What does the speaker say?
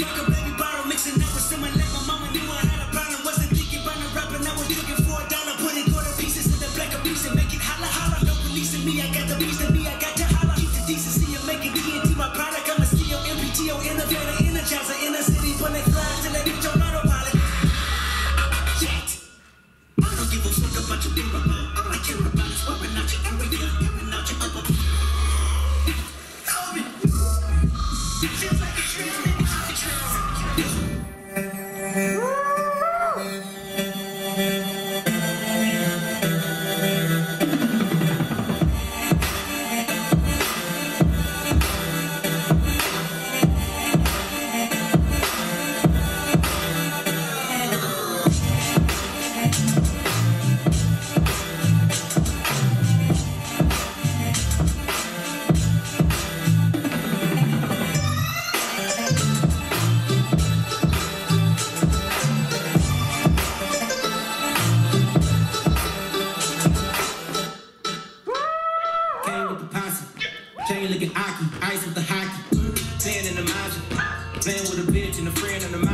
Baby bottle mixing up with someone my mama I had a problem. Wasn't thinking about rap, rapper, now I was looking for a dollar. Putting quarter pieces in the black of beats and make it holla holla. No policing me, I got the beast in me, I got Looking icy, ice with the hockey. Playing in the magic. Playing with a bitch and a friend in the